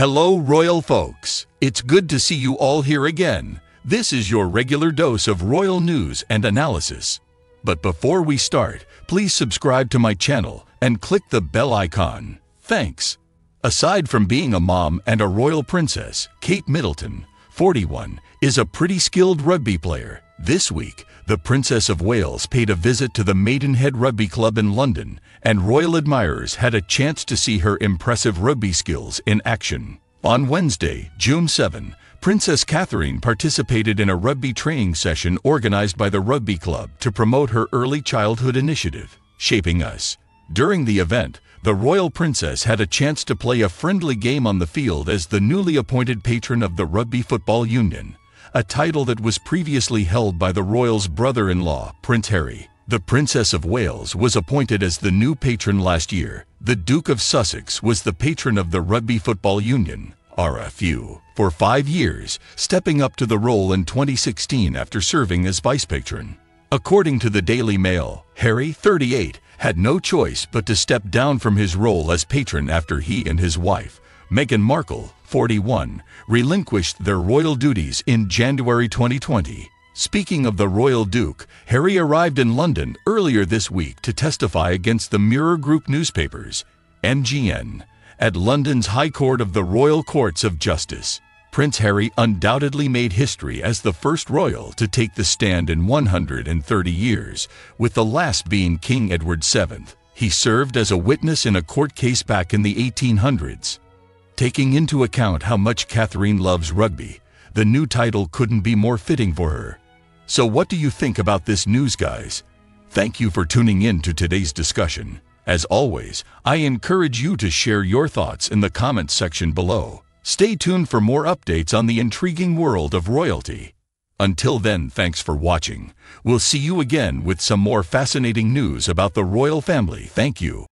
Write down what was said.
Hello, royal folks. It's good to see you all here again. This is your regular dose of royal news and analysis. But before we start, please subscribe to my channel and click the bell icon. Thanks. Aside from being a mom and a royal princess, Kate Middleton, 41, is a pretty skilled rugby player. This week, the Princess of Wales paid a visit to the Maidenhead Rugby Club in London, and royal admirers had a chance to see her impressive rugby skills in action. On Wednesday, June 7, Princess Catherine participated in a rugby training session organized by the Rugby Club to promote her early childhood initiative, Shaping Us. During the event, the royal princess had a chance to play a friendly game on the field as the newly appointed patron of the Rugby Football Union, a title that was previously held by the royal's brother-in-law, Prince Harry. The Princess of Wales was appointed as the new patron last year. The Duke of Sussex was the patron of the Rugby Football Union, RFU, for five years, stepping up to the role in 2016 after serving as vice patron. According to the Daily Mail, Harry, 38, had no choice but to step down from his role as patron after he and his wife, Meghan Markle, 41, relinquished their royal duties in January 2020. Speaking of the royal duke, Harry arrived in London earlier this week to testify against the Mirror Group newspapers, MGN, at London's High Court of the Royal Courts of Justice. Prince Harry undoubtedly made history as the first royal to take the stand in 130 years, with the last being King Edward VII. He served as a witness in a court case back in the 1800s. Taking into account how much Catherine loves rugby, the new title couldn't be more fitting for her. So what do you think about this news, guys? Thank you for tuning in to today's discussion. As always, I encourage you to share your thoughts in the comments section below. Stay tuned for more updates on the intriguing world of royalty. Until then, thanks for watching. We'll see you again with some more fascinating news about the royal family. Thank you.